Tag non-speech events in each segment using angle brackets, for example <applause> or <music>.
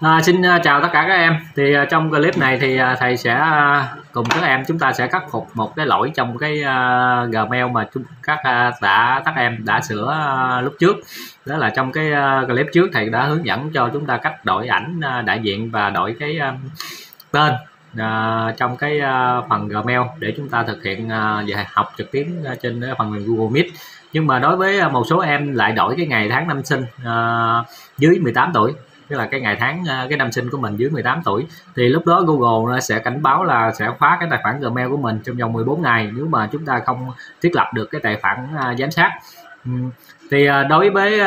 À, xin à, chào tất cả các em. Thì à, trong clip này thì à, thầy sẽ cùng các em chúng ta sẽ khắc phục một cái lỗi trong cái Gmail mà chúng các đã các em đã sửa lúc trước. Đó là trong cái clip trước thầy đã hướng dẫn cho chúng ta cách đổi ảnh đại diện và đổi cái tên trong cái phần Gmail để chúng ta thực hiện dạy học trực tuyến trên phần mềm Google Meet. Nhưng mà đối với một số em lại đổi cái ngày tháng năm sinh uh, dưới 18 tuổi tức là cái ngày tháng ờ, cái năm sinh của mình dưới 18 tuổi, thì lúc đó Google ờ, sẽ cảnh báo là sẽ khóa cái tài khoản Gmail của mình trong vòng 14 ngày nếu mà chúng ta không thiết lập được cái tài khoản ờ, giám sát. Ừ, thì đối với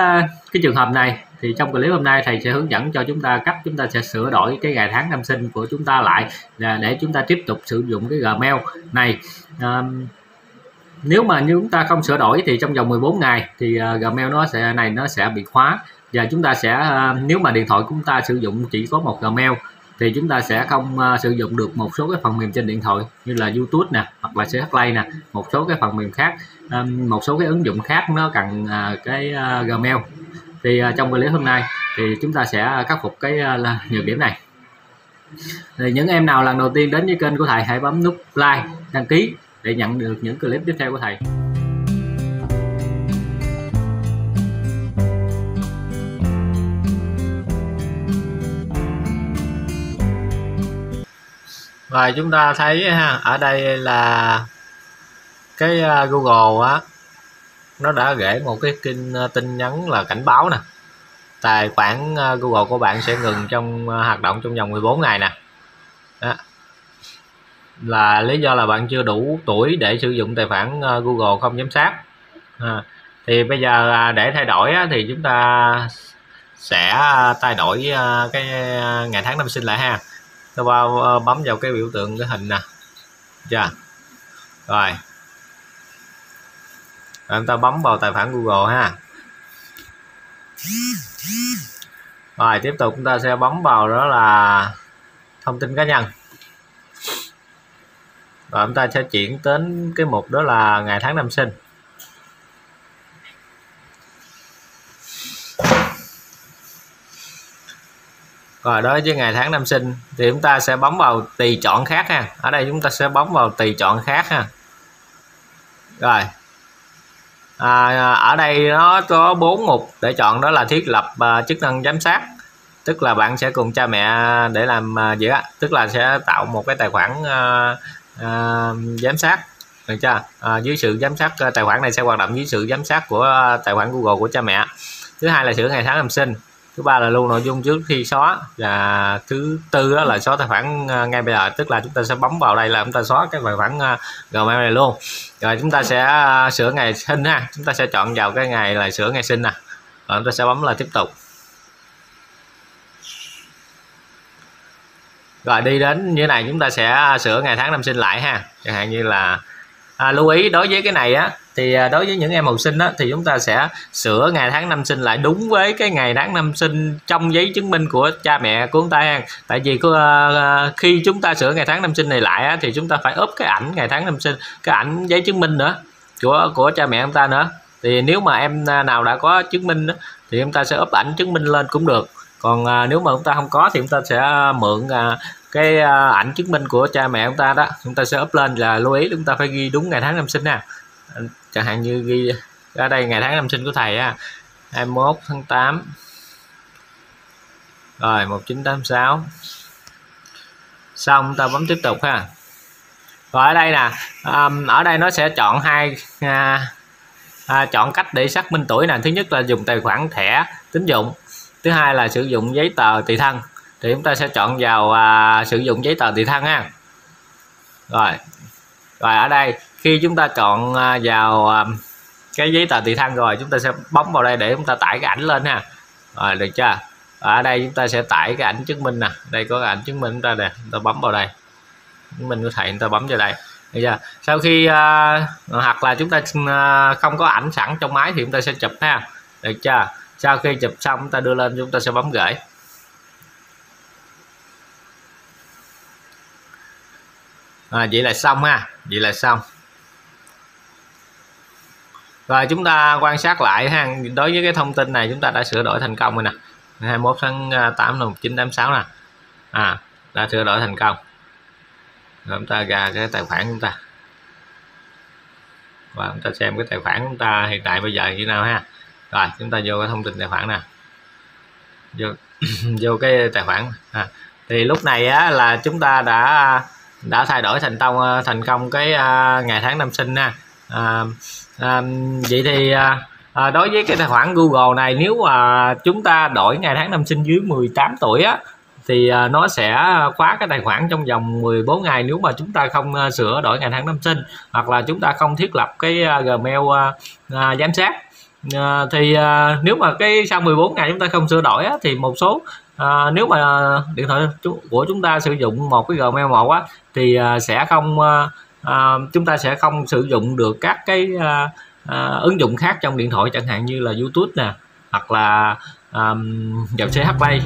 cái trường hợp này thì trong clip hôm nay thầy sẽ hướng dẫn cho chúng ta cách chúng ta sẽ sửa đổi cái ngày tháng năm sinh của chúng ta lại là để chúng ta tiếp tục sử dụng cái Gmail này. Nếu mà như chúng ta không sửa đổi thì trong vòng 14 ngày thì Gmail nó sẽ, này nó sẽ bị khóa và chúng ta sẽ à, nếu mà điện thoại của chúng ta sử dụng chỉ có một Gmail thì chúng ta sẽ không uh, sử dụng được một số cái phần mềm trên điện thoại như là YouTube nè hoặc là CH Play nè một số cái phần mềm khác um, một số cái ứng dụng khác nó cần uh, cái uh, Gmail. Thì uh, trong clip hôm nay thì chúng ta sẽ khắc phục cái uh, nhược điểm này. Thì những em nào lần đầu tiên đến với kênh của thầy hãy bấm nút like đăng ký để nhận được những clip tiếp theo của thầy. Rồi chúng ta thấy ha ở đây là cái à, Google á nó đã gửi một cái kinh à, tin nhắn là cảnh báo nè. Tài khoản à, Google của bạn sẽ ngừng trong hoạt động trong vòng 14 ngày nè. Đó. là lý do là bạn chưa đủ tuổi để sử dụng tài khoản Google không giám sát. À, thì bây giờ để thay đổi á, thì chúng ta sẽ thay đổi cái ngày tháng năm sinh lại ha nó vào ờ, bấm vào cái biểu tượng, cái hình nè. Chưa rồi. Rồi chúng ta bấm vào tài khoản Google ha. Rồi, tiếp tục chúng ta sẽ bấm vào đó là thông tin cá nhân. Và chúng ta sẽ chuyển đến cái mục đó là ngày tháng năm sinh. Rồi đối với ngày tháng năm sinh thì chúng ta sẽ bấm vào tùy chọn khác ha. Ở đây chúng ta sẽ bấm vào tùy chọn khác ha. Rồi. À, ở đây nó có bốn mục để chọn đó là thiết lập uh, chức năng giám sát. Tức là bạn sẽ cùng cha mẹ để làm uh, gì á? Tức là sẽ tạo một cái tài khoản uh, uh, giám sát. Được chưa? À, dưới sự giám sát tài khoản này sẽ hoạt động dưới sự giám sát của tài khoản Google của cha mẹ. Thứ hai là sửa ngày tháng năm sinh thứ ba là lưu nội dung trước khi xóa và thứ tư là xóa tài khoản à, ngay bây giờ. Tức là chúng ta sẽ bấm vào đây là chúng ta xóa cái tài khoản à, Gmail này luôn. Rồi chúng ta sẽ à, sửa ngày sinh ha. Chúng ta sẽ chọn vào cái ngày là sửa ngày sinh nè. Rồi chúng ta sẽ bấm là tiếp tục. Rồi đi đến như này, chúng ta sẽ sửa ngày tháng năm sinh lại ha. Chẳng hạn như là à, lưu ý đối với cái này á thì à, đối với những em học sinh á thì chúng ta sẽ sửa ngày tháng năm sinh lại đúng với cái ngày tháng năm sinh trong giấy chứng minh của cha mẹ của chúng ta ha. Tại vì uh, khi chúng ta sửa ngày tháng năm sinh này lại á, thì chúng ta phải ốp cái ảnh ngày tháng năm sinh cái ảnh giấy chứng minh nữa của của cha mẹ chúng ta nữa. Thì nếu mà em nào đã có chứng minh đó, thì chúng ta sẽ ốp ảnh chứng minh lên cũng được. Còn à, nếu mà chúng ta không có thì chúng ta sẽ mượn à, cái à, ảnh chứng minh của cha mẹ chúng ta đó chúng ta sẽ up lên là lưu ý chúng ta phải ghi đúng ngày tháng năm sinh nha. Chẳng hạn như ghi ở đây ngày tháng năm sinh của thầy á 21 tháng 8 rồi 1986 xong chúng ta bấm tiếp tục ha. Rồi ở đây nè um, ở đây nó sẽ chọn hai à, à, chọn cách để xác minh tuổi nè. Thứ nhất là dùng tài khoản thẻ tín dụng thứ hai là sử dụng giấy tờ tùy thân thì chúng ta sẽ chọn vào à, sử dụng giấy tờ tùy thân ha rồi rồi ở đây khi chúng ta chọn à, vào à, cái giấy tờ tùy thân rồi chúng ta sẽ bấm vào đây để chúng ta tải cái ảnh lên ha rồi được chưa ở đây chúng ta sẽ tải cái ảnh chứng minh nè đây có cái ảnh chứng minh chúng ta nè chúng ta bấm vào đây chứng minh của thầy chúng ta bấm vào đây được chưa sau khi à, hoặc là chúng ta à, không có ảnh sẵn trong máy thì chúng ta sẽ chụp ha được chưa sau khi chụp xong chúng ta đưa lên chúng ta sẽ bấm gửi à, vậy là xong ha. Vậy là xong. Rồi chúng ta quan sát lại ha. Đối với cái thông tin này chúng ta đã sửa đổi thành công rồi nè. 21 tháng à, 8 năm 1986 nè. À đã sửa đổi thành công. Rồi chúng ta ra cái tài khoản chúng ta. Và chúng ta xem cái tài khoản chúng ta hiện tại bây giờ như nào ha. Rồi chúng ta vô cái thông tin tài khoản nè. Vô <coughs> vô cái tài khoản. À. thì lúc này á, là chúng ta đã đã thay đổi thành công ờ, thành công cái ờ, ngày tháng năm sinh nha à, ờ, à, vậy thì à, đối với cái tài khoản Google này nếu mà chúng ta đổi ngày tháng năm sinh dưới 18 tuổi á thì nó sẽ khóa cái tài khoản trong vòng 14 ngày nếu mà chúng ta không sửa đổi ngày tháng năm sinh hoặc là chúng ta không thiết lập cái Gmail à, giám sát. À, thì à, nếu mà cái sau 14 ngày chúng ta không sửa đổi á, thì một số à, nếu mà điện thoại của chúng ta sử dụng một cái Gmail một á thì à, sẽ không à, à, chúng ta sẽ không sử dụng được các cái à, à, ứng dụng khác trong điện thoại chẳng hạn như là YouTube nè hoặc là um, dòng CH Play